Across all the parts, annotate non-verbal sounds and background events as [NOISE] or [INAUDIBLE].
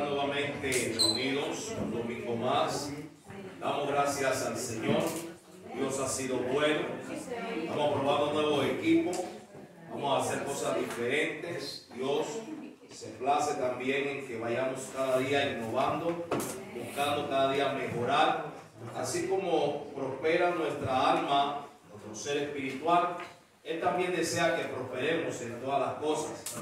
nuevamente reunidos un domingo más. Damos gracias al Señor. Dios ha sido bueno. Estamos probando un nuevo equipo. Vamos a hacer cosas diferentes. Dios se place también en que vayamos cada día innovando, buscando cada día mejorar. Así como prospera nuestra alma, nuestro ser espiritual, Él también desea que prosperemos en todas las cosas.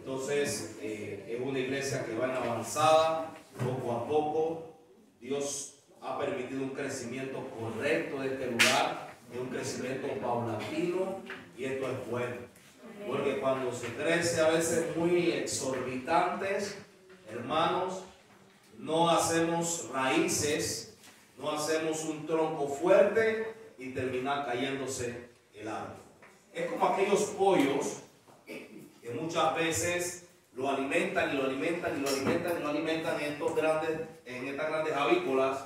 Entonces, eh, es una iglesia que va en avanzada, poco a poco. Dios ha permitido un crecimiento correcto de este lugar, un crecimiento paulatino y esto es bueno. Porque cuando se crece a veces muy exorbitantes, hermanos, no hacemos raíces, no hacemos un tronco fuerte y termina cayéndose el árbol. Es como aquellos pollos muchas veces lo alimentan y lo alimentan y lo alimentan y lo alimentan en, estos grandes, en estas grandes avícolas,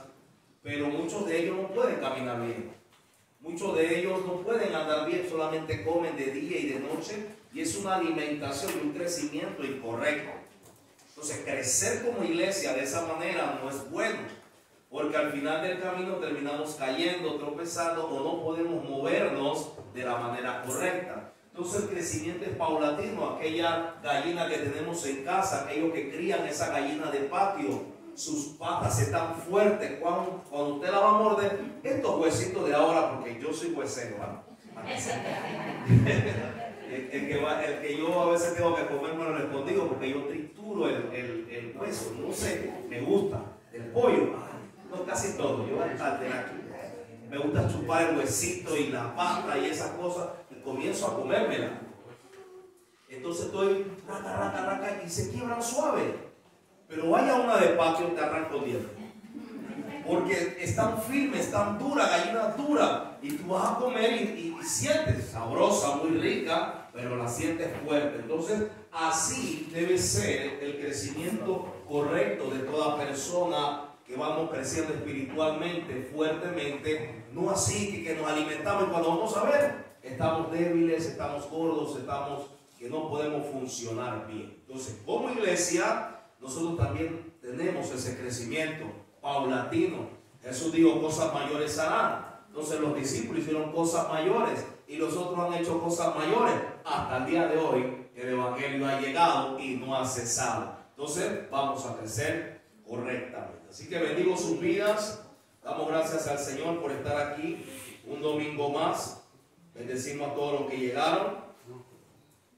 pero muchos de ellos no pueden caminar bien. Muchos de ellos no pueden andar bien, solamente comen de día y de noche y es una alimentación y un crecimiento incorrecto. Entonces, crecer como iglesia de esa manera no es bueno, porque al final del camino terminamos cayendo, tropezando o no podemos movernos de la manera correcta. Entonces el crecimiento es paulatino. Aquella gallina que tenemos en casa, aquellos que crían esa gallina de patio, sus patas están fuertes. Cuando, cuando usted la va a morder, estos huesitos de ahora, porque yo soy huesero, el, que el, que yo a veces tengo que comerme lo escondido porque yo trituro el, el, hueso, no sé, me gusta. El pollo, no casi todo, yo me gusta chupar el huesito y la pata y esas cosas comienzo a comérmela. Entonces estoy raca, raca, raca y se quiebran suave. Pero vaya una de patio te arranco dientes. Porque están firmes, están duras, gallina dura. Y tú vas a comer y, y, sientes sabrosa, muy rica, pero la sientes fuerte. Entonces, así debe ser el crecimiento correcto de toda persona que vamos creciendo espiritualmente, fuertemente. No así que, que nos alimentamos y cuando vamos a ver, estamos débiles, estamos gordos, estamos que no podemos funcionar bien. Entonces, como iglesia, nosotros también tenemos ese crecimiento paulatino. Jesús dijo, cosas mayores harán. Entonces los discípulos hicieron cosas mayores y los otros han hecho cosas mayores. Hasta el día de hoy el Evangelio ha llegado y no ha cesado. Entonces vamos a crecer correctamente. Así que bendigo sus vidas. Damos gracias al Señor por estar aquí un domingo más. Bendecimos a todos los que llegaron.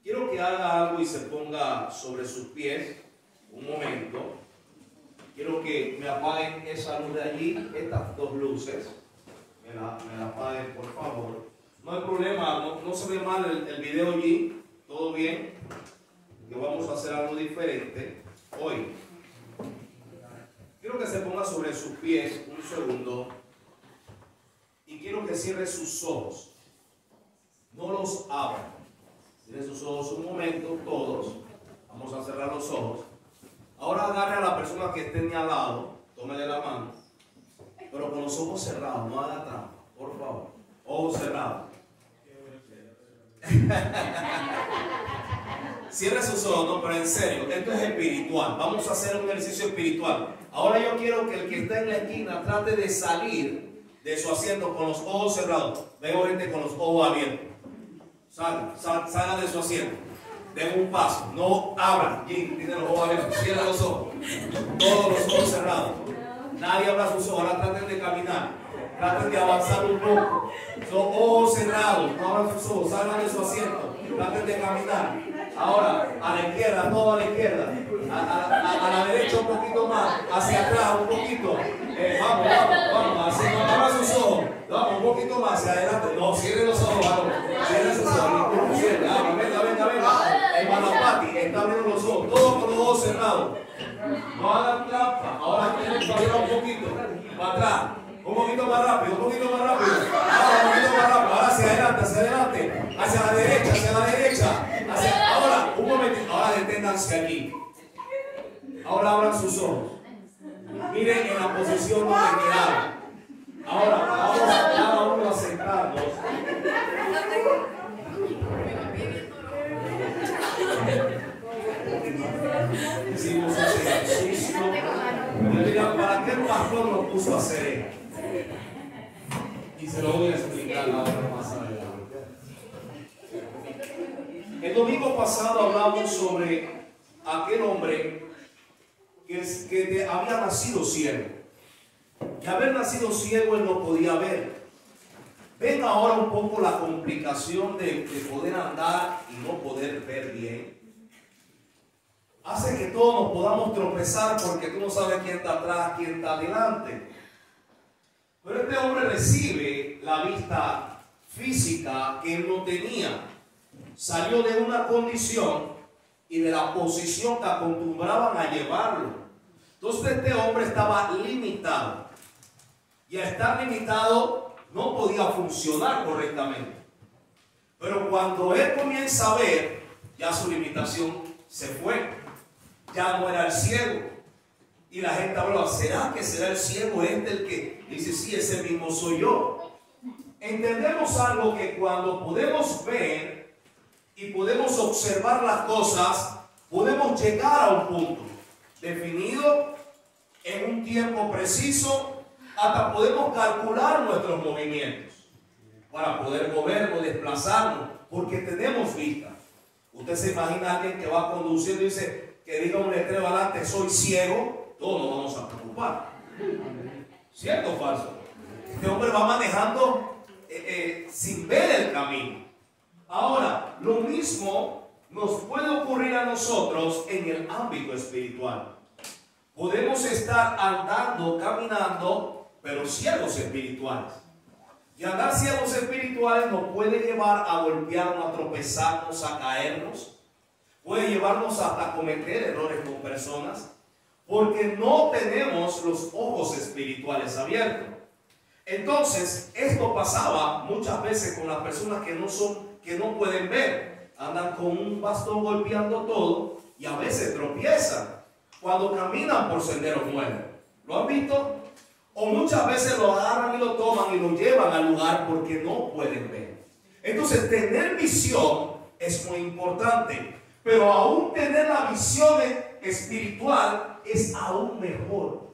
Quiero que haga algo y se ponga sobre sus pies un momento. Quiero que me apaguen esa luz de allí, estas dos luces. Me la, me apaguen, por favor. No hay problema, no, se ve mal el, el video allí. Todo bien. Que vamos a hacer algo diferente hoy. Quiero que se ponga sobre sus pies un segundo. Y quiero que cierre sus ojos no los abran. Cierren sus ojos un momento, todos. Vamos a cerrar los ojos. Ahora agarre a la persona que esté al lado, tómele la mano, pero con los ojos cerrados, no haga trampa, por favor. Ojos cerrados. [LAUGHS] Cierre sus ojos, no, pero en serio, esto es espiritual. Vamos a hacer un ejercicio espiritual. Ahora yo quiero que el que está en la esquina trate de salir de su asiento con los ojos cerrados. Veo gente con los ojos abiertos. Salga, salga de su asiento. Den un paso. No abran. Tiene los ojos abiertos. Cierra los ojos. Todos los ojos cerrados. Nadie abra sus ojos. Ahora traten de caminar. Traten de avanzar un poco. Son ojos cerrados. No abran sus ojos. Salgan de su asiento. Traten de caminar. Ahora, a la izquierda, todo a la izquierda. A, la derecha un poquito más. Hacia atrás un poquito. Eh, vamos, vamos, vamos. Así, no sus ojos. Vamos, un poquito más hacia adelante. No, cierren los ojos, vamos. Cierren sus ojos. Cierren. Ah, venga, venga, venga. Hermano Pati, está abriendo los ojos. Todos con los ojos cerrados. No hagan trampa. Ahora tienen que un poquito. Para atrás. Un poquito más rápido, un poquito más rápido. Ahora, un poquito más rápido. Ahora hacia adelante, hacia adelante. Hacia la derecha, hacia la derecha deténganse aquí. Ahora abran sus ojos. Miren en la posición donde quedaron. Ahora vamos a cada uno a sentarnos. Decimos ese ejercicio. ¿para qué pastor lo puso a hacer? Y se lo voy a explicar ahora más adelante. El domingo pasado hablamos sobre aquel hombre que, que había nacido ciego. Y haber nacido ciego él no podía ver. Ven ahora un poco la complicación de, de poder andar y no poder ver bien. Hace que todos nos podamos tropezar porque tú no sabes quién está atrás, quién está adelante. Pero este hombre recibe la vista física que él no tenía. Salió de una condición y de la posición que acostumbraban a llevarlo. Entonces este hombre estaba limitado. Y al estar limitado no podía funcionar correctamente. Pero cuando él comienza a ver, ya su limitación se fue. Ya no era el ciego. Y la gente hablaba, ¿será que será el ciego este el que dice, sí, ese mismo soy yo? Entendemos algo que cuando podemos ver y podemos observar las cosas, podemos llegar a un punto definido en un tiempo preciso, hasta podemos calcular nuestros movimientos para poder movernos, desplazarnos, porque tenemos vista. Usted se imagina a alguien que va conduciendo y dice que diga un letrero adelante, soy ciego, todos nos vamos a preocupar. ¿Cierto o falso? Este hombre va manejando eh, eh, sin ver el camino. Ahora, lo mismo nos puede ocurrir a nosotros en el ámbito espiritual. Podemos estar andando, caminando, pero ciegos espirituales. Y andar ciegos espirituales nos puede llevar a golpearnos, a tropezarnos, a caernos. Puede llevarnos hasta cometer errores con personas. Porque no tenemos los ojos espirituales abiertos. Entonces, esto pasaba muchas veces con las personas que no son, que no pueden ver. Andan con un bastón golpeando todo y a veces tropiezan cuando caminan por senderos nuevos. ¿Lo han visto? O muchas veces lo agarran y lo toman y lo llevan al lugar porque no pueden ver. Entonces, tener visión es muy importante. Pero aún tener la visión espiritual es aún mejor.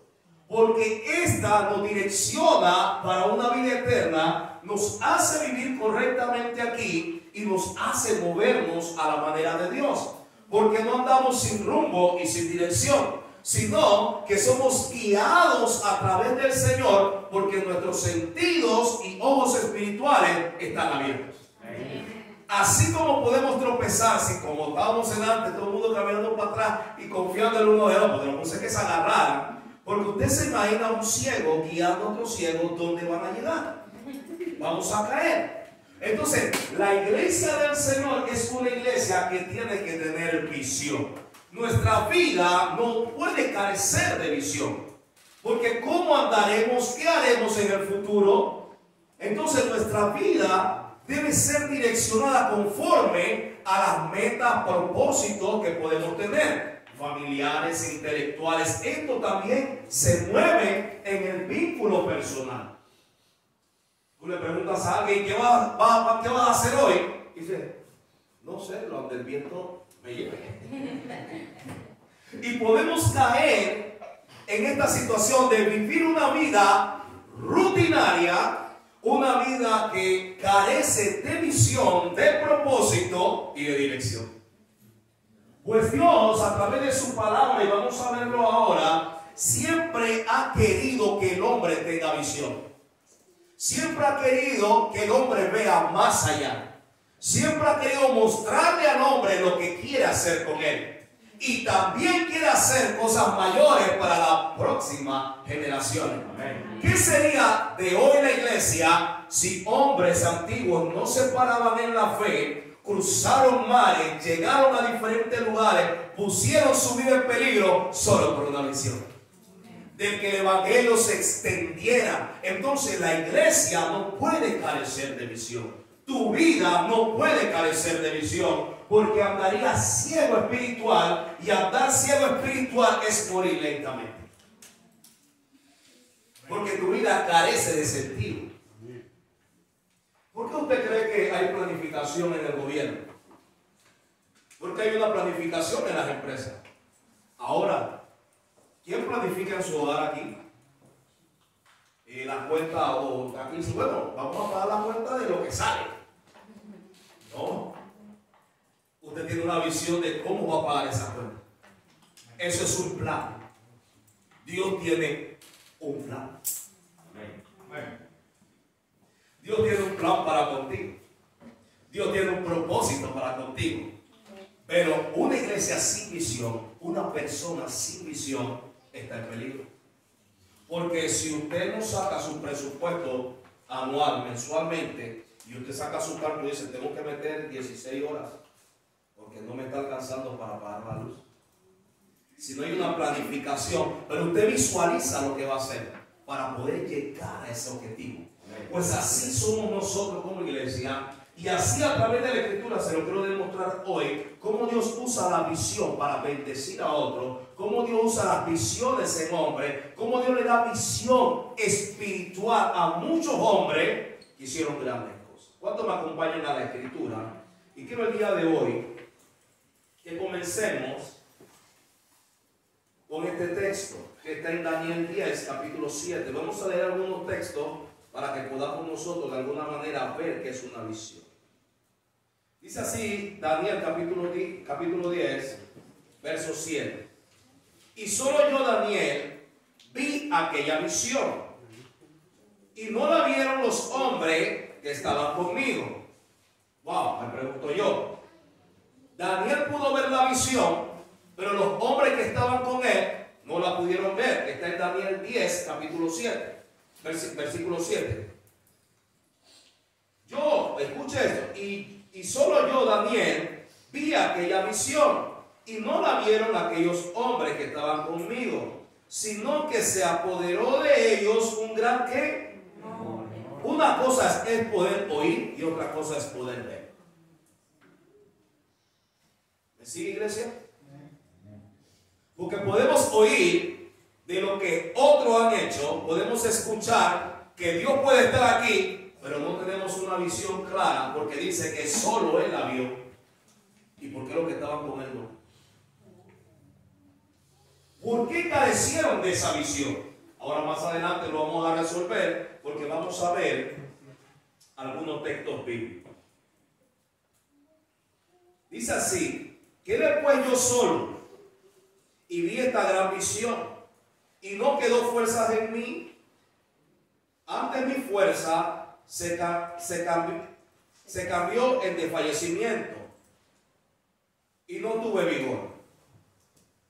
Porque esta nos direcciona para una vida eterna, nos hace vivir correctamente aquí y nos hace movernos a la manera de Dios. Porque no andamos sin rumbo y sin dirección, sino que somos guiados a través del Señor porque nuestros sentidos y ojos espirituales están abiertos. Así como podemos tropezar, si como estábamos delante, todo el mundo caminando para atrás y confiando en uno de otro, no sé que se agarraran, porque usted se imagina a un ciego guiando a otro ciego, ¿dónde van a llegar? Vamos a caer. Entonces, la iglesia del Señor es una iglesia que tiene que tener visión. Nuestra vida no puede carecer de visión. Porque ¿cómo andaremos? ¿Qué haremos en el futuro? Entonces nuestra vida debe ser direccionada conforme a las metas, propósitos que podemos tener, familiares, intelectuales. Esto también se mueve en el vínculo personal. Tú le preguntas a alguien, ¿qué vas, va- qué vas a hacer hoy? Y dice, no sé, lo el viento me lleve. y podemos caer en esta situación de vivir una vida rutinaria, una vida que carece de visión, de propósito y de dirección. Pues Dios, a través de su palabra, y vamos a verlo ahora, siempre ha querido que el hombre tenga visión. Siempre ha querido que el hombre vea más allá. Siempre ha querido mostrarle al hombre lo que quiere hacer con él. Y también quiere hacer cosas mayores para la próxima generación. ¿Qué sería de hoy la iglesia si hombres antiguos no se paraban en la fe, cruzaron mares, llegaron a diferentes lugares, pusieron su vida en peligro solo por una visión? de que el evangelio se extendiera. Entonces la iglesia no puede carecer de visión. Tu vida no puede carecer de visión porque andaría ciego espiritual y andar ciego espiritual es morir lentamente. Porque tu vida carece de sentido. ¿Por qué usted cree que hay planificación en el gobierno? Porque hay una planificación en las empresas. Ahora, ¿Quién planifica en su hogar aquí? eh, la cuenta o aquí dice, bueno, vamos a pagar la cuenta de lo que sale. No. Usted tiene una visión de cómo va a pagar esa cuenta. Eso es un plan. Dios tiene un plan. Dios tiene un plan para contigo. Dios tiene un propósito para contigo. Pero una iglesia sin visión, una persona sin visión, está en peligro. Porque si usted no saca su presupuesto anual, mensualmente, y usted saca su cálculo y dice, tengo que meter 16 horas, porque no me está alcanzando para pagar la luz. Si no hay una planificación, pero usted visualiza lo que va a hacer para poder llegar a ese objetivo. Pues así somos nosotros como iglesia. Y así a través de la escritura se lo quiero demostrar hoy, cómo Dios usa la visión para bendecir a otro, cómo Dios usa las visiones en hombre, cómo Dios le da visión espiritual a muchos hombres que hicieron grandes cosas. ¿Cuántos me acompañan a la escritura? Y quiero el día de hoy que comencemos con este texto que está en Daniel 10, capítulo 7. Vamos a leer algunos textos para que podamos nosotros de alguna manera ver que es una visión. Dice así Daniel capítulo 10, capítulo 10 verso 7. Y solo yo, Daniel, vi aquella visión. Y no la vieron los hombres que estaban conmigo. Wow, me pregunto yo. Daniel pudo ver la visión, pero los hombres que estaban con él no la pudieron ver. Está en Daniel 10, capítulo 7, versículo 7. Yo, escuche esto, y, y solo yo, Daniel, vi aquella visión y no la vieron aquellos hombres que estaban conmigo, sino que se apoderó de ellos un gran que. Una cosa es poder oír y otra cosa es poder ver. ¿Me sigue iglesia? Porque podemos oír lo que otros han hecho, podemos escuchar que Dios puede estar aquí, pero no tenemos una visión clara porque dice que solo Él la vio. ¿Y por qué los que estaban con Él no? ¿Por qué carecieron de esa visión? Ahora más adelante lo vamos a resolver porque vamos a ver algunos textos bíblicos. Dice así, que después yo solo y vi esta gran visión y no quedó fuerzas en mí. Antes mi fuerza se, cambió, se cambió en desfallecimiento y no tuve vigor.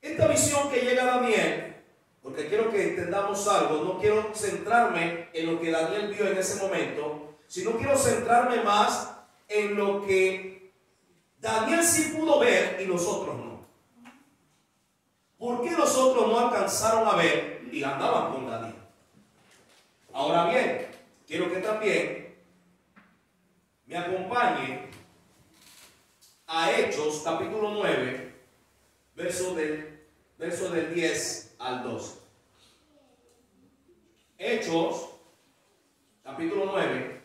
Esta visión que llega a Daniel, porque quiero que entendamos algo, no quiero centrarme en lo que Daniel vio en ese momento, sino quiero centrarme más en lo que Daniel sí pudo ver y nosotros no. ¿Por qué los otros no alcanzaron a ver y andaban con Daniel? Ahora bien, quiero que también me acompañe a Hechos capítulo 9, verso del verso del 10 al 12. Hechos, capítulo 9,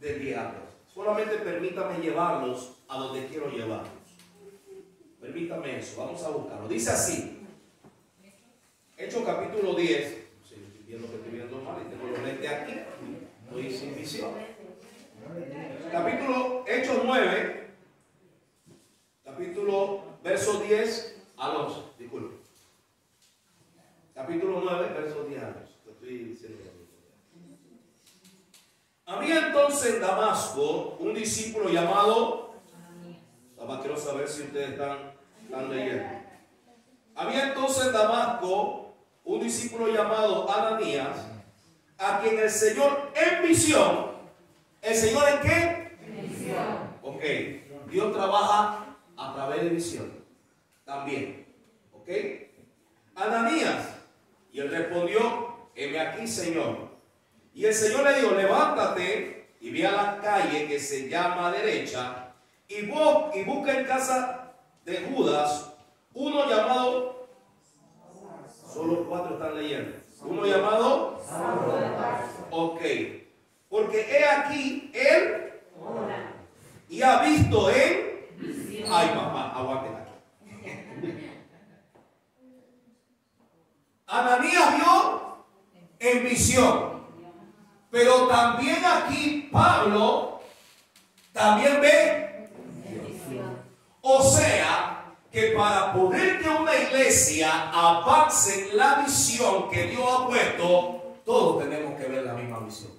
del 10 al 12. Solamente permítame llevarlos a donde quiero llevarlos. Permítame eso, vamos a buscarlo. Dice así, Hechos capítulo 10, si estoy viendo que estoy viendo mal y tengo los lentes aquí, estoy sin visión. Capítulo, Hechos 9, capítulo, verso 10 al 11, disculpe. Capítulo 9, verso 10 años. Estoy diciendo Había entonces en Damasco un discípulo llamado. Quiero saber si ustedes están, están leyendo. Había entonces en Damasco un discípulo llamado Ananías, a quien el Señor en visión. ¿El Señor en qué? En visión. Ok. Dios trabaja a través de visión. También. ¿Ok? Ananías. Y él respondió, heme aquí, Señor. Y el Señor le dijo, levántate y ve a la calle que se llama derecha y, y busca en casa de Judas uno llamado, solo cuatro están leyendo, uno llamado, ok, porque he aquí él y ha visto en, ay papá, aguante aquí. Ananías vio en visión. Pero también aquí Pablo también ve. O sea, que para poder que una iglesia avance en la visión que Dios ha puesto, todos tenemos que ver la misma visión.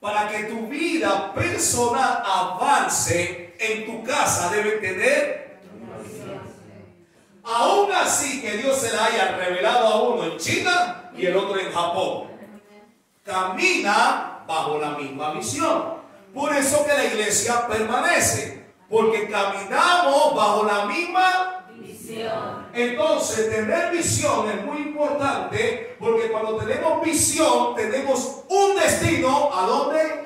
Para que tu vida personal avance en tu casa, debe tener Aún así que Dios se la haya revelado a uno en China y el otro en Japón. Camina bajo la misma visión. Por eso que la iglesia permanece. Porque caminamos bajo la misma visión. Entonces, tener visión es muy importante porque cuando tenemos visión tenemos un destino a dónde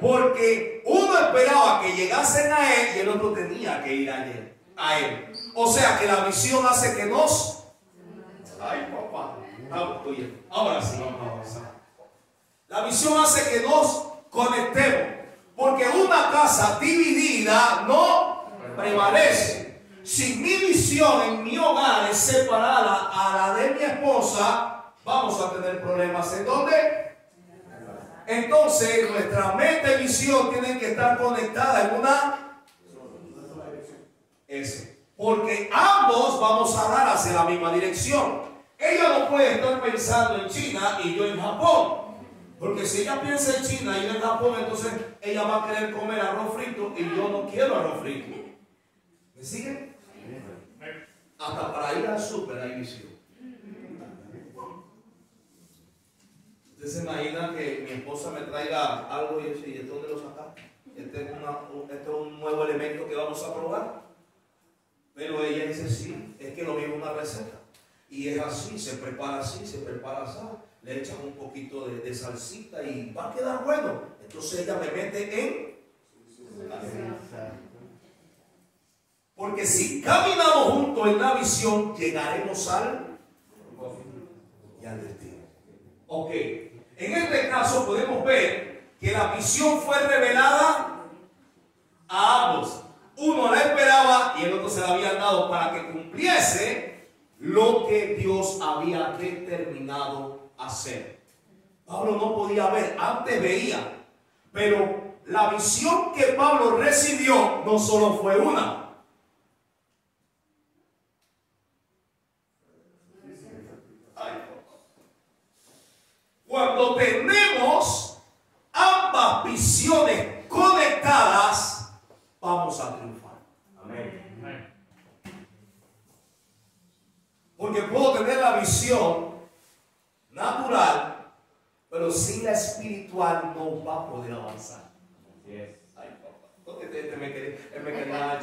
porque uno esperaba que llegasen a él y el otro tenía que ir a él. A él. O sea que la visión hace que nos... Ay, papá. Ahora sí, vamos a avanzar. La visión hace que nos conectemos. Porque una casa dividida no prevalece. Si mi visión en mi hogar es separada a la de mi esposa, vamos a tener problemas. ¿En dónde? Entonces nuestra mente y visión tienen que estar conectadas en una... Ese. Porque ambos vamos a dar hacia la misma dirección. Ella no puede estar pensando en China y yo en Japón. Porque si ella piensa en China y yo en Japón, entonces ella va a querer comer arroz frito y yo no quiero arroz frito. ¿Me siguen? Hasta para ir al súper hay visión. ¿Usted se imagina que mi esposa me traiga algo y dice, ¿y dónde lo saca? Este es, este es un nuevo elemento que vamos a probar. Pero ella dice, sí, es que lo mismo una receta. Y es así, se prepara así, se prepara así. Le echan un poquito de, salsita y va a quedar bueno. Entonces ella me mete en... Porque si caminamos juntos en la visión, llegaremos al... Y al destino. Ok. En este caso podemos ver que la visión fue revelada a ambos uno la esperaba y el otro se la había dado para que cumpliese lo que Dios había determinado hacer. Pablo no podía ver, antes veía, pero la visión que Pablo recibió no solo fue una. Cuando tenemos ambas visiones conectadas, vamos a triunfar. Amén. Porque puedo tener la visión natural, pero sin la espiritual no va a poder avanzar. Ay, papá. Este, este me quería, él me quería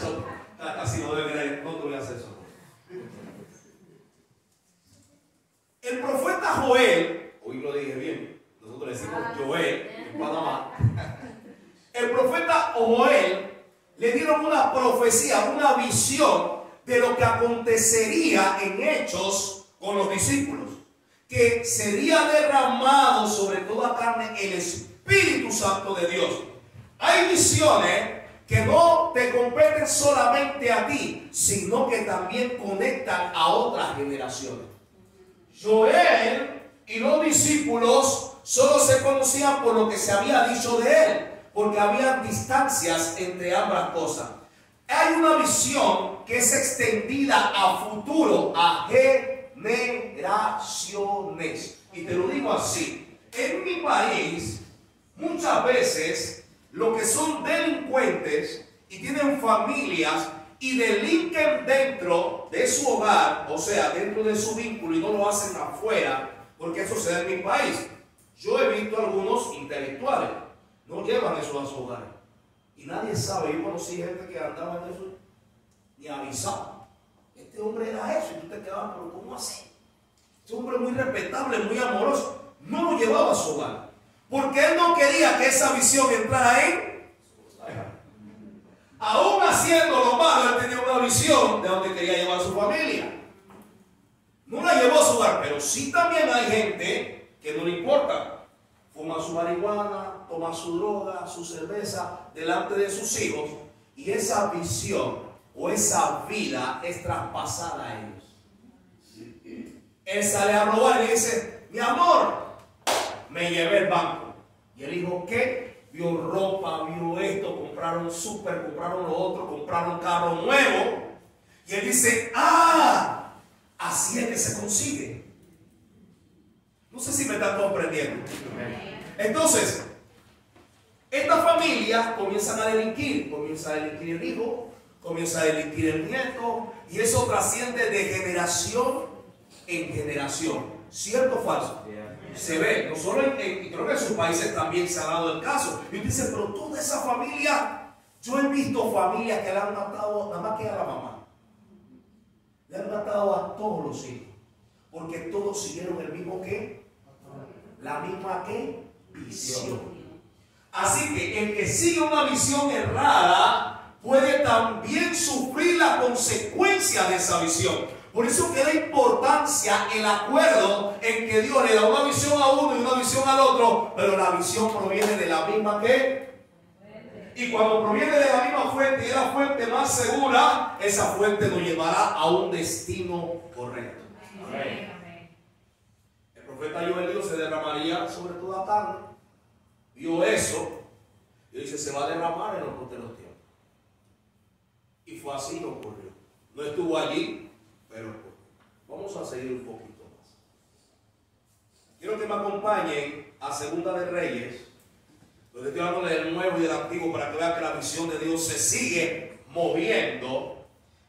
casi no debe no te voy a hacer eso. El profeta Joel, hoy lo dije bien, nosotros decimos Joel en Panamá. El profeta Joel le dieron una profecía, una visión de lo que acontecería en hechos con los discípulos. Que sería derramado sobre toda carne el Espíritu Santo de Dios. Hay visiones que no te competen solamente a ti, sino que también conectan a otras generaciones. Joel y los discípulos solo se conocían por lo que se había dicho de él porque había distancias entre ambas cosas. Hay una visión que es extendida a futuro, a generaciones. Y te lo digo así, en mi país muchas veces los que son delincuentes y tienen familias y delinquen dentro de su hogar, o sea, dentro de su vínculo y no lo hacen afuera, porque eso se da en mi país. Yo he visto algunos intelectuales no llevan eso a su hogar. Y nadie sabe. Yo conocí gente que andaba en eso ni avisaba. Este hombre era eso. Y tú te quedabas, pero ¿cómo así? Este hombre muy respetable, muy amoroso. No lo llevaba a su hogar. Porque él no quería que esa visión entrara en. Aún haciendo lo malo, él tenía una visión de donde quería llevar a su familia. No la llevó a su hogar, pero sí también hay gente que no le importa fuma su marihuana, toma su droga, su cerveza delante de sus hijos y esa visión o esa vida es traspasada a ellos. Él sale a robar y dice, mi amor, me llevé el banco. Y el hijo, ¿qué? Vio ropa, vio esto, compraron súper, compraron lo otro, compraron carro nuevo. Y él dice, ah, así es que se consigue. No sé si me están comprendiendo. Entonces, esta familia comienzan a delinquir, comienza a delinquir el hijo, comienza a delinquir el nieto, y eso trasciende de generación en generación. ¿Cierto o falso? Se ve, no solo en, y creo que en sus países también se ha dado el caso. Y dice, pero toda esa familia, yo he visto familias que le han matado nada más que a la mamá. Le han matado a todos los hijos. Porque todos siguieron el mismo que, la misma que visión. Así que el que sigue una visión errada puede también sufrir la consecuencia de esa visión. Por eso que da importancia el acuerdo en que Dios le da una visión a uno y una visión al otro, pero la visión proviene de la misma que y cuando proviene de la misma fuente y es la fuente más segura, esa fuente nos llevará a un destino correcto. El profeta Joel dijo se derramaría sobre toda carne. Vio eso y dice se va a derramar en los postreros tiempos. Y fue así y ocurrió. No estuvo allí, pero vamos a seguir un poquito más. Quiero que me acompañen a Segunda de Reyes, donde estoy hablando del nuevo y del antiguo para que vean que la visión de Dios se sigue moviendo.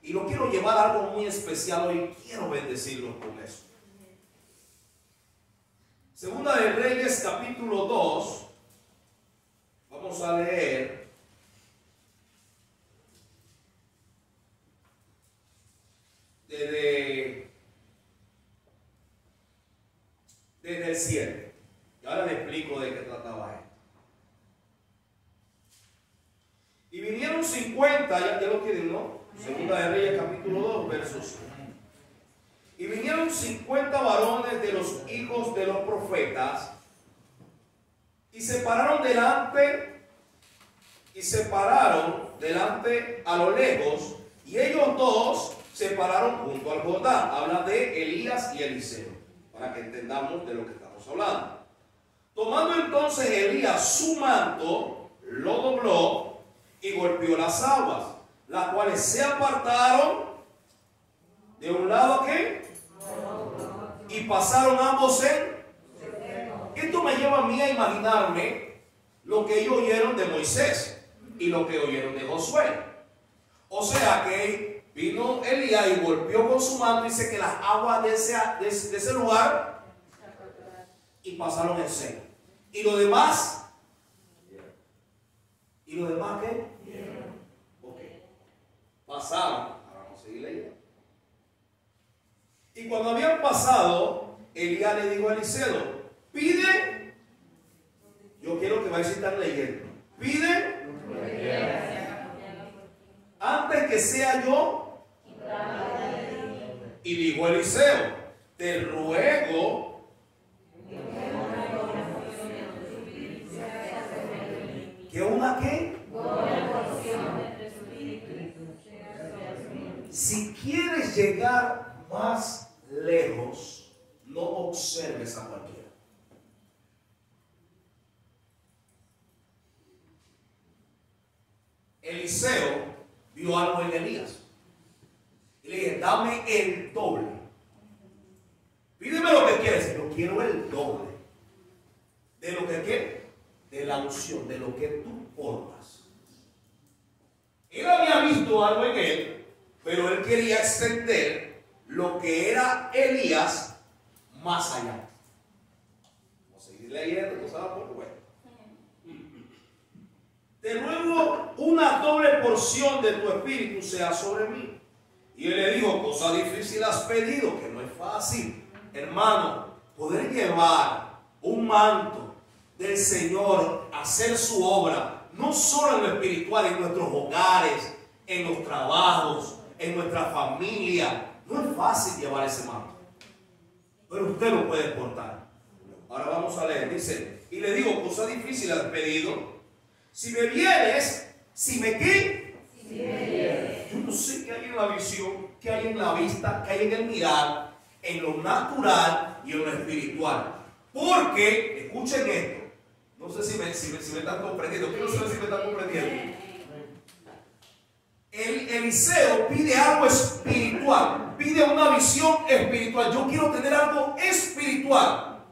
Y lo quiero llevar a algo muy especial hoy. Quiero bendecirlos con eso. Segunda de Reyes, capítulo 2. Vamos a leer desde, desde el 7. Y ahora le explico de qué trataba esto. Y vinieron 50, ya, ya lo tienen, ¿no? Segunda de Reyes, capítulo 2, versos. Y vinieron 50 varones de los hijos de los profetas y se pararon delante y se pararon delante a lo lejos y ellos dos se pararon junto al Jordán. Habla de Elías y Eliseo, para que entendamos de lo que estamos hablando. Tomando entonces Elías su manto, lo dobló y golpeó las aguas, las cuales se apartaron de un lado a qué? Y pasaron ambos en... Esto me lleva a mí a imaginarme lo que ellos oyeron de Moisés y lo que oyeron de Josué. O sea que Vino Elías y golpeó con su mano, dice que las aguas de ese, de, ese lugar y pasaron el seno. ¿Y lo demás? ¿Y lo demás qué? Ok. Pasaron. Ahora vamos a seguir leyendo. Y cuando habían pasado, Elías le dijo a Eliseo, pide, yo quiero que vayáis a estar leyendo, pide, antes que sea yo y dijo Eliseo, te ruego que una qué? Si quieres llegar más lejos, no observes a cualquiera. Eliseo vio algo en Elías le dije, dame el doble. Pídeme lo que quieres, pero quiero el doble. De lo que quieres, de la unción, de lo que tú portas. Él había visto algo en él, pero él quería extender lo que era Elías más allá. Vamos a seguir leyendo, no por bueno. De nuevo, una doble porción de tu espíritu sea sobre mí. Y él le dijo, cosa difícil has pedido, que no es fácil, hermano, poder llevar un manto del Señor, hacer su obra, no solo en lo espiritual, en nuestros hogares, en los trabajos, en nuestra familia. No es fácil llevar ese manto, pero usted lo puede portar. Ahora vamos a leer, dice, y le digo, cosa difícil has pedido, si me vienes, si me qué, si me vienes yo no sé qué hay en la visión, qué hay en la vista, qué hay en el mirar, en lo natural y en lo espiritual. Porque, Escuchen esto. No sé si me, si me, si me están comprendiendo. Quiero saber si me están comprendiendo. El Eliseo pide algo espiritual, pide una visión espiritual. Yo quiero tener algo espiritual.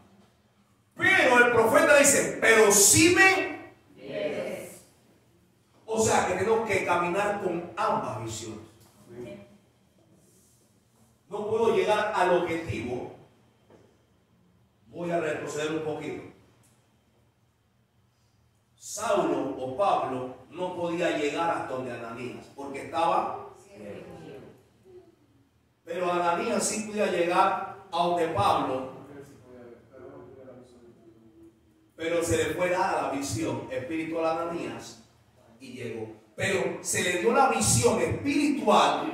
Pero el profeta dice, pero si me... O sea que tenemos que caminar con ambas visiones. No puedo llegar al objetivo. Voy a retroceder un poquito. Saulo o Pablo no podía llegar hasta donde Ananías, porque estaba Pero Ananías sí podía llegar a donde Pablo, pero se le fue dada la visión espiritual a Ananías y llegó. Pero se le dio la visión espiritual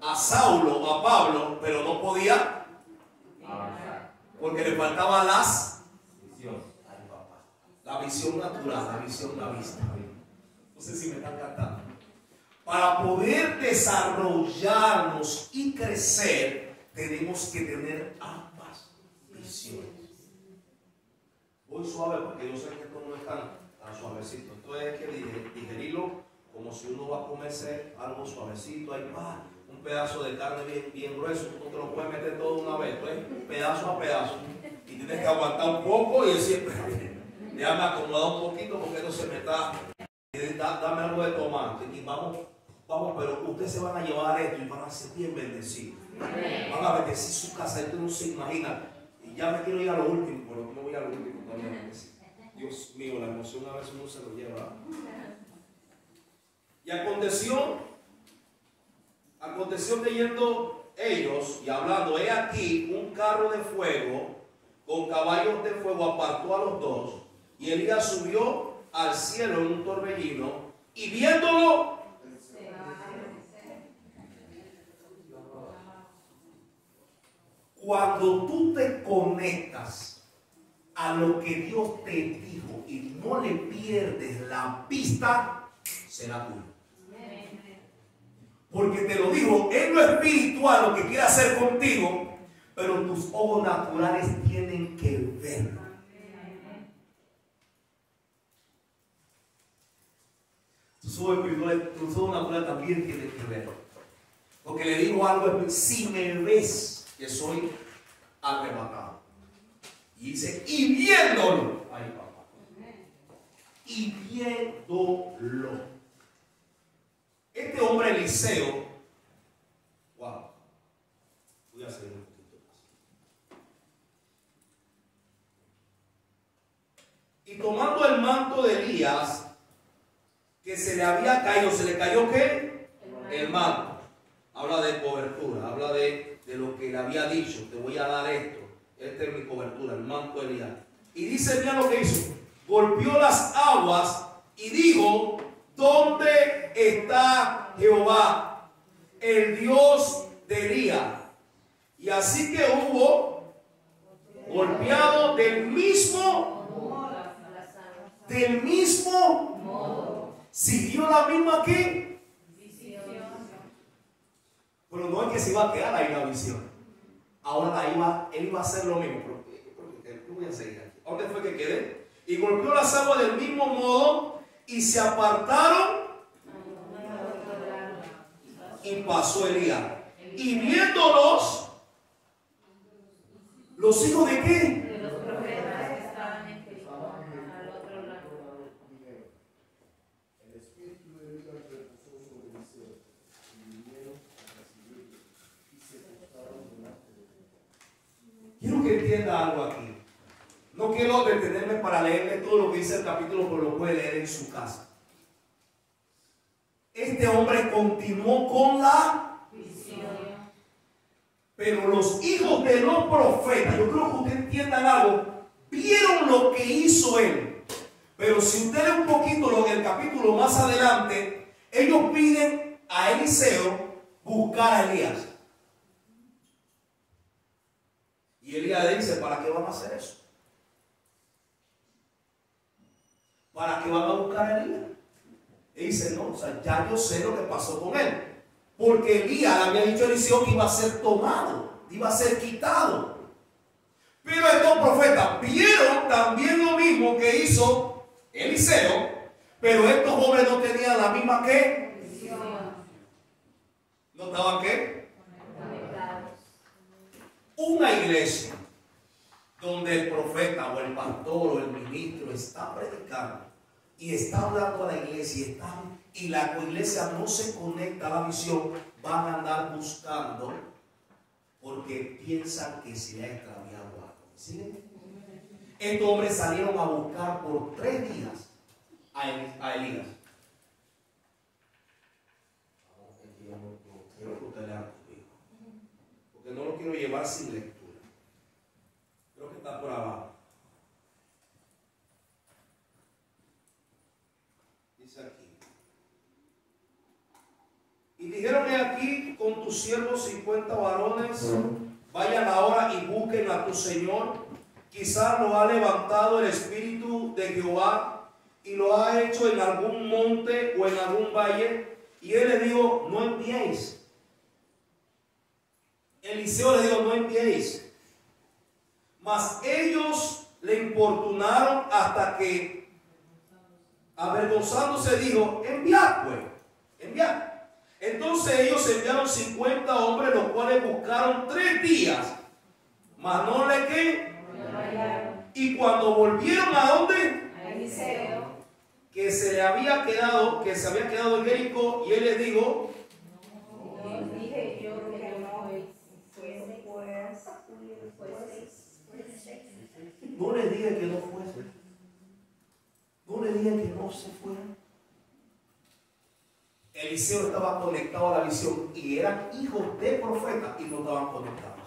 a Saulo a Pablo, pero no podía porque le faltaban las la visión natural, la visión la vista. No sé si me están cantando. Para poder desarrollarnos y crecer, tenemos que tener ambas visiones. Voy suave porque yo sé que esto no es tan, suavecito. Esto es que digerirlo como si uno va a comerse algo suavecito. Ahí va, un pedazo de carne bien, bien grueso. Tú te lo puedes meter todo una vez, pues, pedazo a pedazo. Y tienes que aguantar un poco y decir, déjame acomodar un poquito porque esto se me está. Dame algo de tomate y vamos, vamos, pero ustedes se van a llevar esto y van a ser bien bendecidos. Van a bendecir su casa, esto no se imagina. Y ya me quiero ir a lo último, pero no voy a lo último también. Dios mío, la emoción a veces uno se lo lleva. Y aconteció, aconteció que ellos y hablando, he aquí un carro de fuego con caballos de fuego apartó a los dos y Elías subió al cielo en un torbellino y viéndolo, cuando tú te conectas a lo que Dios te dijo y no le pierdes la pista, será tuyo. Porque te lo dijo en lo espiritual lo que quiere hacer contigo, pero tus ojos naturales tienen que verlo. Tus ojos tus ojos naturales también tienen que ver. Porque le digo algo, si me ves que soy arrebatado. Y dice, y viéndolo. Ay, papá. Y viéndolo. Este hombre Eliseo, wow. Voy a seguir un poquito más. Y tomando el manto de Elías, que se le había caído, ¿se le cayó qué? El manto. Habla de cobertura, habla de, lo que le había dicho, te voy a dar esto. Esta es mi cobertura, el manto de Elías. Y dice, mira lo que hizo. Golpeó las aguas y dijo, ¿dónde está Jehová, el Dios de Elías? Y así que hubo golpeado del mismo, del mismo Siguió la misma que Pero no es que se iba a quedar ahí la visión. Ahora iba, él iba a hacer lo mismo. Pero, voy a seguir aquí. ¿Dónde fue que quedé? Y golpeó las aguas del mismo modo y se apartaron y pasó Elías. Y viéndolos, los hijos de qué? Quiero que entienda aquí. No quiero detenerme para leerle todo lo que dice el capítulo, pero lo puede leer en su casa. Este hombre continuó con la visión. Pero los hijos de los profetas, yo creo que ustedes entiendan algo, vieron lo que hizo él. Pero si usted lee un poquito lo del capítulo más adelante, ellos piden a Eliseo buscar a Elías. Y Elías le dice, ¿para qué van a hacer eso? ¿Para qué van a buscar a Elías? Y dice, no, o sea, ya yo sé lo que pasó con él. Porque Elías le había dicho a Eliseo que iba a ser tomado, iba a ser quitado. Pero estos profetas vieron también lo mismo que hizo Eliseo, pero estos hombres no tenían la misma que. ¿No estaban qué? Una iglesia donde el profeta o el pastor o el ministro está predicando y está hablando a la iglesia y, está, y la iglesia no se conecta a la visión, van a andar buscando porque piensan que se ha extraviado algo. Estos hombres salieron a buscar por tres días a, Elías usted lea porque no lo quiero llevar sin lectura. Creo que está por abajo. Dice aquí. Y dijeron aquí con tus siervos 50 varones, vayan ahora y busquen a tu Señor. Quizás lo ha levantado el Espíritu de Jehová y lo ha hecho en algún monte o en algún valle. Y él le dijo, no enviéis. Eliseo le dijo, no enviéis. Mas ellos le importunaron hasta que, avergonzándose, dijo, enviad pues, enviad. Entonces ellos enviaron 50 hombres, los cuales buscaron tres días, mas no le que. Y cuando volvieron a dónde? A Eliseo. Que se le había quedado, que se había quedado en Jericó, y él les dijo, no le dije que no fuese. No le dije que no se fuera. Eliseo estaba conectado a la visión y eran hijos de profetas y no estaban conectados.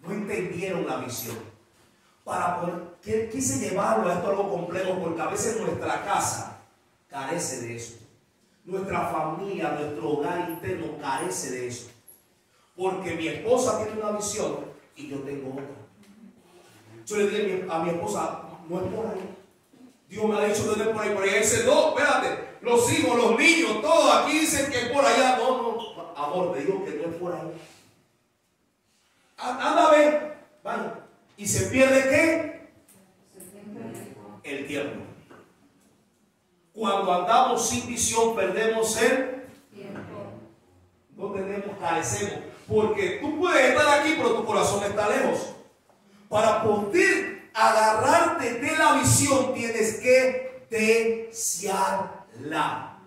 No entendieron la visión. Para poder, quise llevarlo a esto algo complejo porque a veces nuestra casa carece de eso. Nuestra familia, nuestro hogar interno carece de eso. Porque mi esposa tiene una visión y yo tengo otra. Yo le dije a mi, esposa, no es por ahí. Dios me ha dicho que no es por ahí. Por ahí dice, no, espérate, los hijos, los niños, todos aquí dicen que es por allá. No, no, amor, te digo que no es por ahí. Anda a ver, vaya. ¿Y se pierde qué? El tiempo. Cuando andamos sin visión, perdemos el tiempo. No tenemos, carecemos. Porque tú puedes estar aquí, pero tu corazón está lejos. Para poder agarrarte de la visión, tienes que desear la.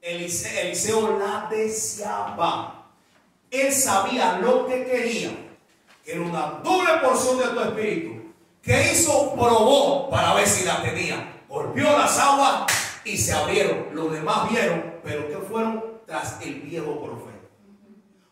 Eliseo, la deseaba. Él sabía lo que quería. Que era una doble porción de tu espíritu. que hizo? Probó para ver si la tenía. Golpeó las aguas y se abrieron. Los demás vieron, pero que fueron tras el viejo profeta.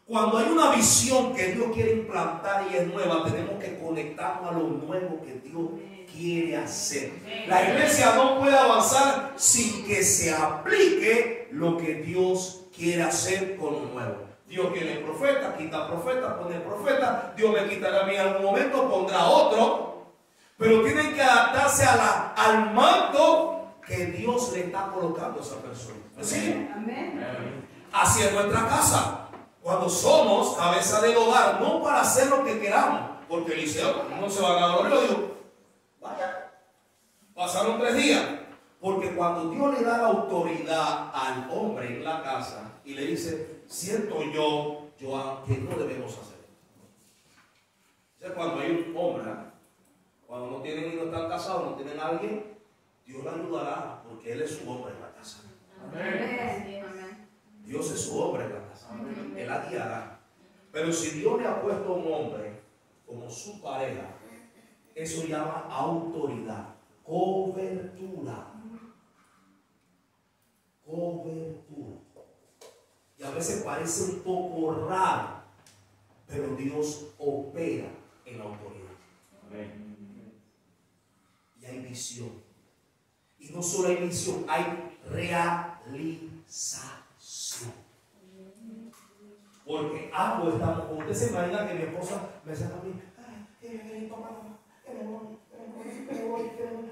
Cuando hay una visión que Dios quiere implantar y es nueva, tenemos que conectarnos a lo nuevo que Dios quiere hacer. La iglesia no puede avanzar sin que se aplique lo que Dios quiere hacer con lo nuevo. Dios tiene profeta, quita profeta, pone profeta. Dios me quitará a mí en algún momento, pondrá otro. Pero tienen que adaptarse a la, al manto que Dios le está colocando a esa persona. ¿Sí? Así es nuestra casa. Cuando somos cabeza del hogar, no para hacer lo que queramos, porque Eliseo no se va a ganar lo digo, vaya. Pasaron tres días, porque cuando Dios le da la autoridad al hombre en la casa y le dice, siento yo, Joan, que no debemos hacer. O cuando hay un hombre, cuando no tienen y no están casados, no tienen a alguien, Dios le ayudará, porque Él es su hombre en la casa. Dios es su hombre en la casa. Él la guiará. Pero si Dios le ha puesto a un hombre como su pareja, eso llama autoridad, cobertura. Cobertura. Y a veces parece un poco raro, pero Dios opera en la autoridad. Y hay visión. Y no solo hay visión, hay realización. Porque ambos estamos, usted se imagina que mi esposa me dice a mí, ay, toma, me voy, me voy,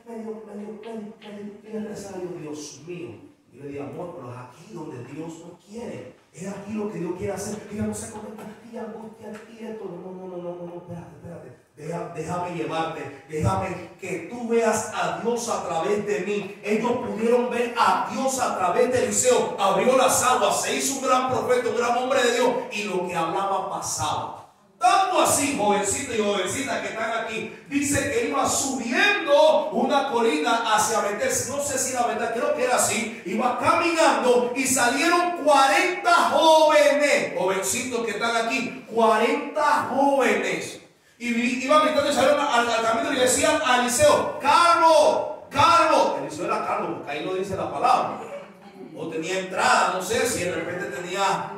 medio, medio, medio, medio, Dios mío. Y le digo, amor, pero es aquí donde Dios no quiere. Es aquí lo que Dios quiere hacer. Ella no se conecta, y angustia, y esto. No, no, no, no, no, no, espérate. Déjame llevarte, déjame que tú veas a Dios a través de mí. Ellos pudieron ver a Dios a través de Eliseo. Abrió las aguas, se hizo un gran profeta, un gran hombre de Dios y lo que hablaba pasaba. Tanto así, jovencita y jovencita que están aquí, dice que iba subiendo una colina hacia Betel. No sé si la verdad, creo que era así. Iba caminando y salieron 40 jóvenes, jovencitos que están aquí, 40 jóvenes. Y iban gritando y salieron al, camino y decían a Eliseo, Carlos, Carlos. Eliseo era Carlos, porque ahí lo dice la palabra. O tenía entrada, no sé si de repente tenía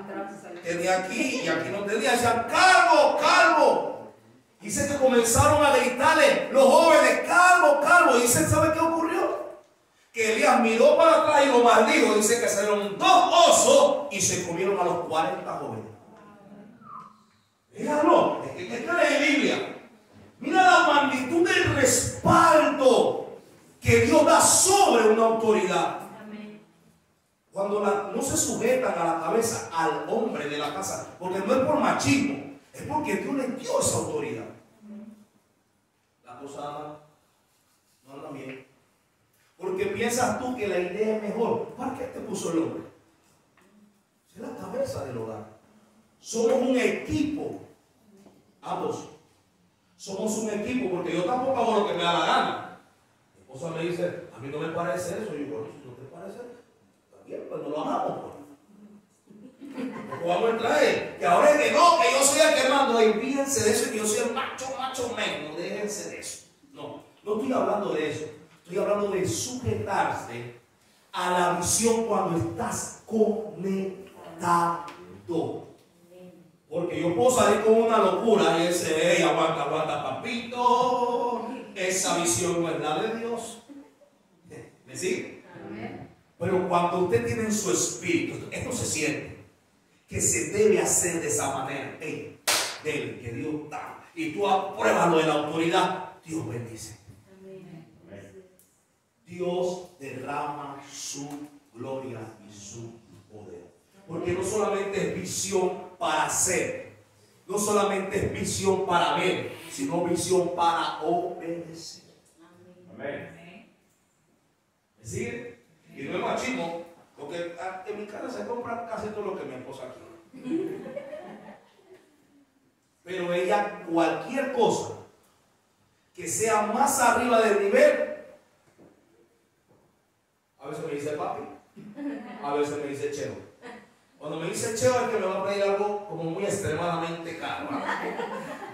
tenía aquí y aquí no tenía. Decían, calvo, calvo. Dice que comenzaron a gritarle los jóvenes, calvo. Y dice, ¿sabe qué ocurrió? Que Elías miró para atrás y lo maldijo. Dice que salieron dos osos y se comieron a los 40 jóvenes. Míralo, es que está en Biblia. Mira la magnitud del respaldo que Dios da sobre una autoridad. Cuando no se sujetan a la cabeza al hombre de la casa, porque no es por machismo, es porque Dios le dio esa autoridad. La cosa no anda bien. Porque piensas tú que la idea es mejor. ¿Para qué te puso el hombre? Es la cabeza del hogar. Somos un equipo. Ambos. Somos un equipo porque yo tampoco hago lo que me da la gana. Mi esposa me dice, a mí no me parece eso. Y yo, ¿no te parece? Bien, pues no lo amamos. Pues. vamos a entrar que ahora es que no, que yo soy el que mando. Y fíjense de eso, que yo soy el macho, macho menos. Déjense de eso. No, no estoy hablando de eso. Estoy hablando de sujetarse a la visión cuando estás conectado. Porque yo puedo salir con una locura y ese, aguanta, aguanta, papito. Esa visión no es la de Dios. ¿Me sigue? Pero cuando usted tiene en su espíritu, esto se siente, que se debe hacer de esa manera, hey, dele, que Dios da. Y tú apruebas lo de la autoridad, Dios bendice. Dios derrama su gloria y su poder. Porque no solamente es visión para hacer, no solamente es visión para ver, sino visión para obedecer. Amén. ¿Me sigue? Y no es machismo, porque ah, en mi casa se compra casi todo lo que mi esposa quiere. Pero ella, cualquier cosa que sea más arriba del nivel, a veces me dice papi, a veces me dice cheo. Cuando me dice cheo es que me va a pedir algo como muy extremadamente caro.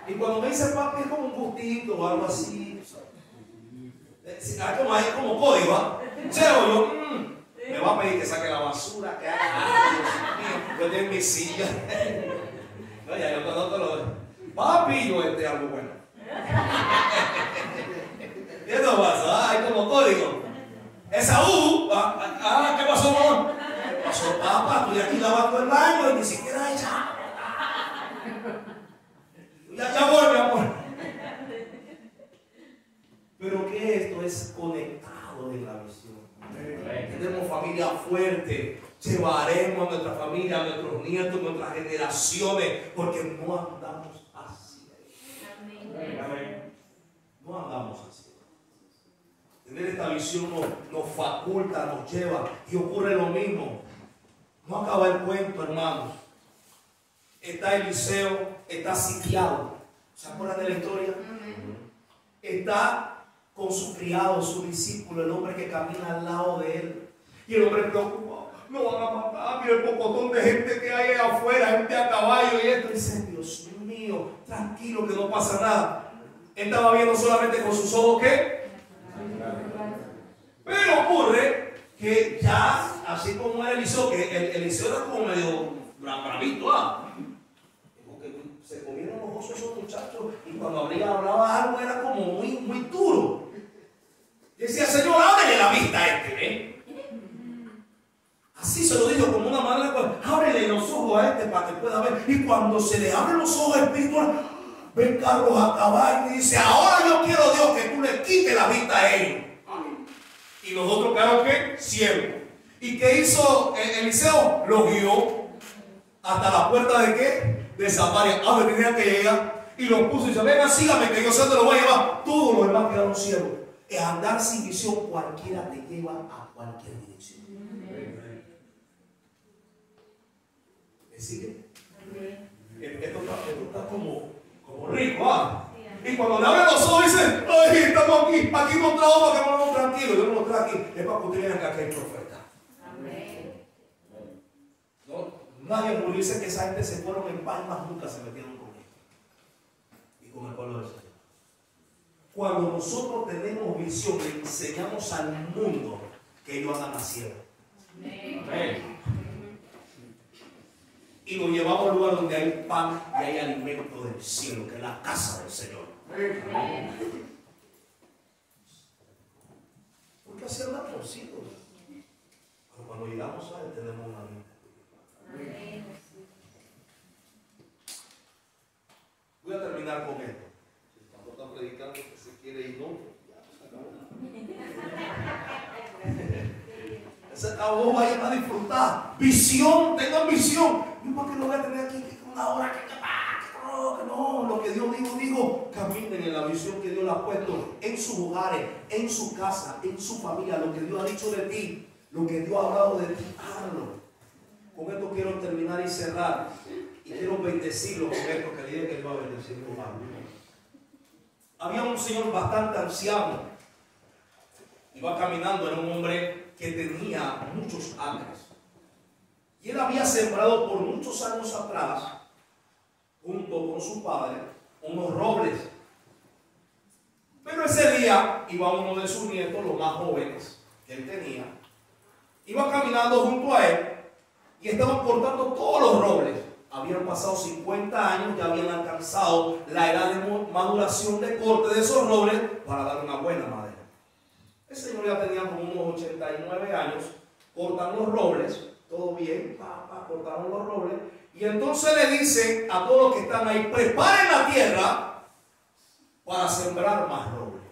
Y cuando me dice papi es como un gustito o algo así. Hay como, hay como código. ¿ah? Cheo, yo, me va a pedir que saque la basura, que haga yo tengo mi silla. [LAUGHS] No, ya yo todo lo Papi, yo este algo bueno. [LAUGHS] ¿Qué nos pasa? Ay, como código. Esa U, ah, ah, ah, ¿qué pasó, mamá? ¿Qué pasó, papá? Estoy aquí lavando el baño y ni siquiera ella. Ya, ya mi amor. Pero que esto es conectado en la visión. Tenemos familia fuerte. Llevaremos a nuestra familia, a nuestros nietos, a nuestras generaciones, porque no andamos así. No andamos así. Tener esta visión nos, nos faculta, nos lleva y ocurre lo mismo. No acaba el cuento, hermanos. Está Eliseo, está sitiado. ¿Se acuerdan de la historia? Está con su criado, su discípulo, el hombre que camina al lado de él. Y el hombre preocupado, no van a matar, mira el pocotón de gente que hay afuera, gente a caballo y esto. Y dice, Dios mío, tranquilo que no pasa nada. Él estaba viendo solamente con sus ojos que. Pero ocurre que ya, así como era Eliseo, que el, Eliseo era como medio bravito, ¿ah? se comieron los ojos esos muchachos y cuando hablaba algo era como muy, muy duro. Decía, Señor, ábrele la vista a este, ¿eh? Así se lo dijo como una madre, pues, ábrele los ojos a este para que pueda ver. Y cuando se le abren los ojos espirituales, ve Carlos a caballo y dice, ahora yo quiero Dios que tú le quites la vista a ellos. Y nosotros quedamos que ciegos. ¿Y qué hizo Eliseo? Lo guió hasta la puerta de qué? De Samaria. A ver, tenía que llegar. y lo puso y dice, venga, sígame que yo se te lo voy a llevar. Todos los demás quedaron ciegos. Es andar sin visión, cualquiera te lleva a cualquier dirección. ¿Me sigue? Esto está, esto está como, como rico, ¿ah? Y cuando le abren los ojos dice, ay, estamos aquí, aquí no trabajo para que no tranquilo. Yo no lo traigo aquí, es para que ustedes vean que aquí hay profeta. Nadie murió, dice que esa gente se fueron en palmas, nunca se metieron con él. Y con el pueblo del Señor. Cuando nosotros tenemos visión, le enseñamos al mundo que ellos hagan la cielo. Y lo llevamos al lugar donde hay pan y hay alimento del cielo, que es la casa del Señor. Porque así anda por sí, Pero cuando llegamos a él tenemos una vida. Voy a terminar con esto. Cuando está predicando que se quiere ir, no, ya se acabó. Se acabó, vayan a disfrutar. Visión, tengan visión. Yo para qué lo voy a tener aquí una hora que no, que no, lo que Dios dijo, digo, caminen en la visión que Dios le ha puesto en sus hogares, en su casa, en su familia, lo que Dios ha dicho de ti, lo que Dios ha hablado de ti, hágalo. Con esto quiero terminar y cerrar. Y quiero bendecirlo con esto que dije que iba a bendecir Había un señor bastante anciano. Iba caminando, era un hombre que tenía muchos años. Y él había sembrado por muchos años atrás junto con su padre unos robles. Pero ese día iba uno de sus nietos, los más jóvenes que él tenía, iba caminando junto a él y estaban cortando todos los robles. Habían pasado 50 años, ya habían alcanzado la edad de maduración de corte de esos robles para dar una buena madera. El señor ya tenía como unos 89 años, cortan los robles, todo bien, cortaron los robles y entonces le dice a todos los que están ahí, preparen la tierra para sembrar más roble.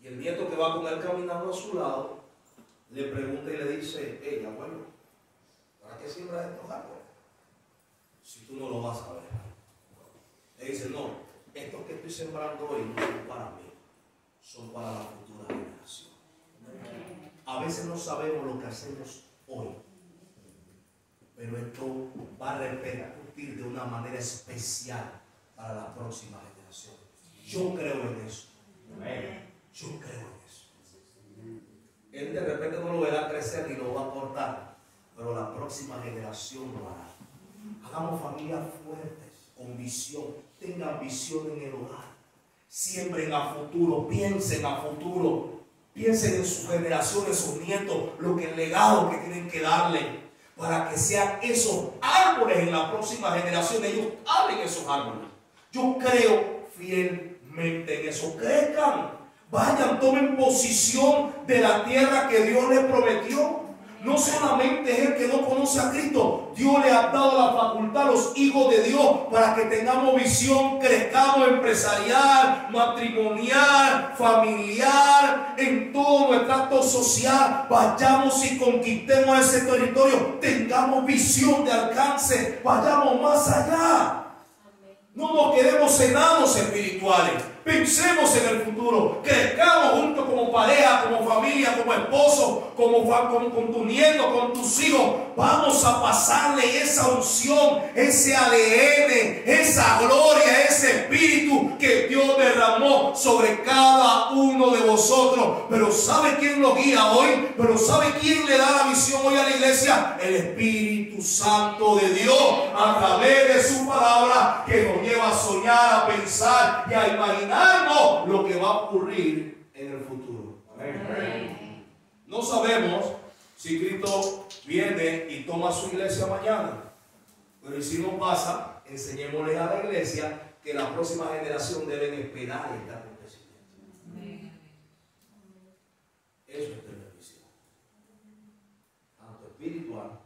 Y el nieto que va con él caminando a su lado, le pregunta y le dice, hey, abuelo, ¿para qué siembras estos árboles? Si tú no lo vas a ver. Le dice, no, estos que estoy sembrando hoy no son para mí, son para la futura generación. A veces no sabemos lo que hacemos hoy pero esto va a repercutir de una manera especial para la próxima generación. Yo creo en eso. Yo creo en eso. Él de repente no lo verá crecer ni lo va a cortar, pero la próxima generación lo hará. Hagamos familias fuertes, con visión. Tengan visión en el hogar. Siembren a futuro, piensen a futuro. Piensen en su generación, en sus nietos, lo que el legado que tienen que darle para que sean esos árboles en la próxima generación, ellos hablen esos árboles. Yo creo fielmente en eso. Crezcan, vayan, tomen posición de la tierra que Dios les prometió no solamente es el que no conoce a Cristo, Dios le ha dado la facultad a los hijos de Dios para que tengamos visión, crezcamos empresarial, matrimonial, familiar, en todo nuestro acto social, vayamos y conquistemos ese territorio, tengamos visión de alcance, vayamos más allá. No nos quedemos enanos espirituales. Pensemos en el futuro. Crezcamos juntos como pareja, como familia, como esposo, como, con tu nieto, con tus hijos. Vamos a pasarle esa unción, ese ADN, esa gloria, ese espíritu que Dios derramó sobre cada uno de vosotros. Pero ¿sabe quién lo guía hoy? Pero ¿sabe quién le da la visión hoy a la iglesia? El Espíritu Santo de Dios a través de su palabra que nos lleva a soñar, a pensar y a imaginar lo que va a ocurrir en el futuro. No sabemos si Cristo viene y toma su iglesia mañana. Pero si no pasa, enseñémosle a la iglesia que la próxima generación deben esperar este acontecimiento. Eso es tener visión. Tanto espiritual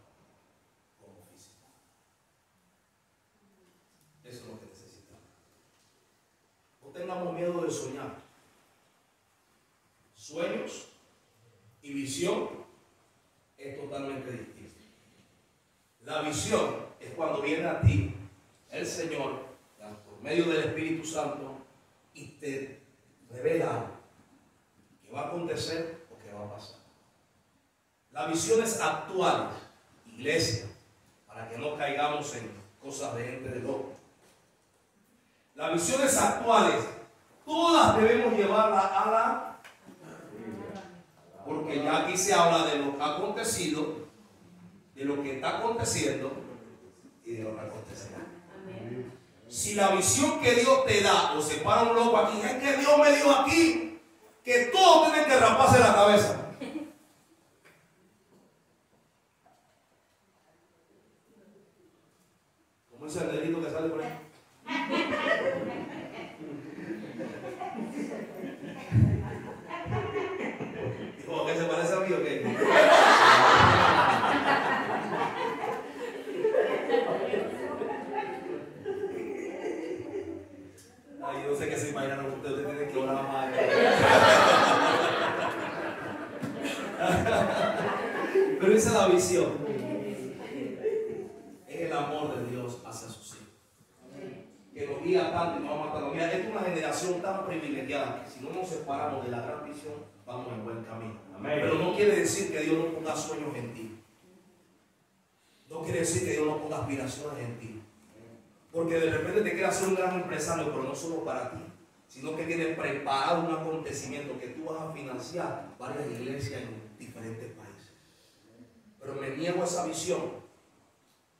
como física. Eso es lo que miedo de soñar. Sueños y visión es totalmente distinto. La visión es cuando viene a ti el Señor, por medio del Espíritu Santo y te revela algo que va a acontecer o que va a pasar. Las visiones actuales, iglesia, para que no caigamos en cosas de gente de loco. Las visiones actuales, todas debemos llevarlas a la... Porque ya aquí se habla de lo que ha acontecido, de lo que está aconteciendo y de lo que acontecerá. Si la visión que Dios te da, o se para un loco aquí, es que Dios me dijo aquí que todo tiene que raparse la cabeza. ¿Cómo es el que sale por ahí? Dijo, ¿qué se parece a mí o qué? Ay, yo sé que se imaginan ustedes, ustedes tienen que orar más. Pero esa es la visión. Es el amor de Dios hacia sus hijos. Que nos guía tanto y nos va matando. Mira, esta es una generación tan privilegiada que si no nos separamos de la gran visión, vamos en buen camino. Amén. Pero no quiere decir que Dios no ponga sueños en ti. No quiere decir que Dios no ponga aspiraciones en ti. Porque de repente te quieres ser un gran empresario, pero no solo para ti, sino que tienes preparado un acontecimiento que tú vas a financiar varias iglesias en diferentes países. Pero me niego a esa visión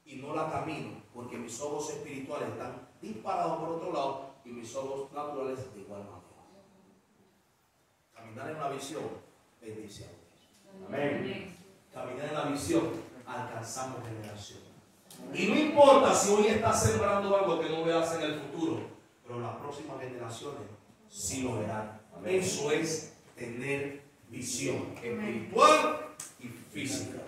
y no la camino, porque mis ojos espirituales están disparados por otro lado y mis ojos naturales de igual manera. Caminar en la visión, bendición. Amén. Caminar en la visión, alcanzamos generación. Y no importa si hoy estás sembrando algo que no veas en el futuro, pero las próximas generaciones sí lo verán. Eso es tener visión espiritual y física.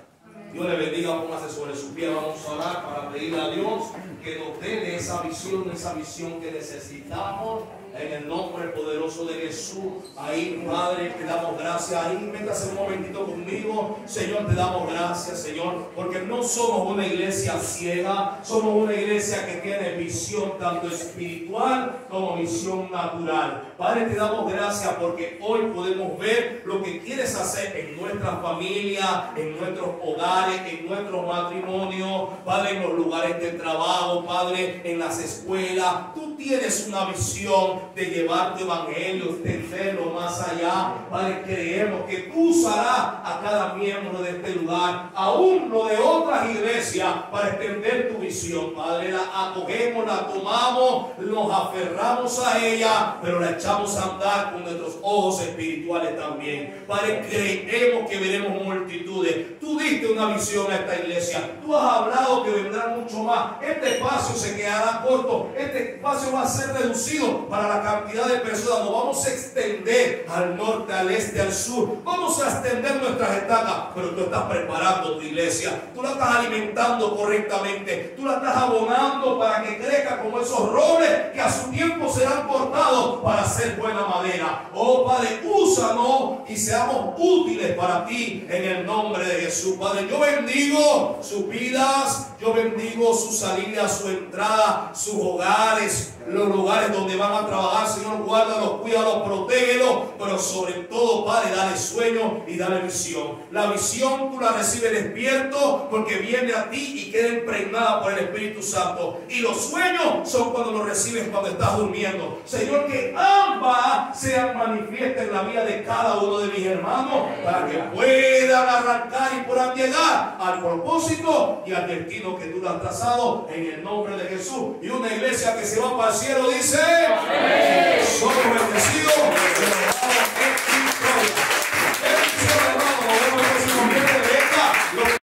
Dios le bendiga, póngase sobre su pie. Vamos a orar para pedirle a Dios que nos dé de esa visión, esa visión que necesitamos. En el nombre poderoso de Jesús. Ahí, Padre, te damos gracias. Ahí, métase un momentito conmigo. Señor, te damos gracias, Señor. Porque no somos una iglesia ciega. Somos una iglesia que tiene visión tanto espiritual como visión natural. Padre, te damos gracias porque hoy podemos ver lo que quieres hacer en nuestra familia, en nuestros hogares, en nuestro matrimonio. Padre, en los lugares de trabajo. Padre, en las escuelas. Tú tienes una visión de llevar tu evangelio, extenderlo más allá. Padre, creemos que tú usarás a cada miembro de este lugar, aún lo de otras iglesias, para extender tu visión. Padre, la acogemos, la tomamos, nos aferramos a ella, pero la echamos a andar con nuestros ojos espirituales también. Padre, creemos que veremos multitudes. Tú diste una visión a esta iglesia. Tú has hablado que vendrán mucho más. Este espacio se quedará corto. Este espacio va a ser reducido para la cantidad de personas. Nos vamos a extender al norte, al este, al sur. Vamos a extender nuestras estacas. Pero tú estás preparando tu iglesia. Tú la estás alimentando correctamente. Tú la estás abonando para que crezca como esos robles que a su tiempo serán cortados para hacer buena madera. Oh Padre, úsanos y seamos útiles para ti en el nombre de Jesús. Padre, yo bendigo sus vidas. Yo bendigo su salida, su entrada, sus hogares, los lugares donde van a trabajar. Señor, guárdalos, cuídalos, protégelos. Pero sobre todo, Padre, dale sueño y dale visión. La visión tú la recibes despierto porque viene a ti y queda impregnada por el Espíritu Santo. Y los sueños son cuando los recibes cuando estás durmiendo. Señor, que ambas sean manifiestas en la vida de cada uno de mis hermanos para que puedan arrancar y puedan llegar al propósito y al destino que tú le has trazado en el nombre de Jesús. Y una iglesia que se va para cielo dice, somos bendecidos.